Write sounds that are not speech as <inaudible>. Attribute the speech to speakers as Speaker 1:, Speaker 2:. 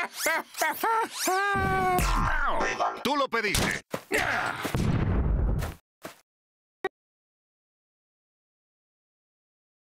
Speaker 1: <laughs> Tú lo pediste.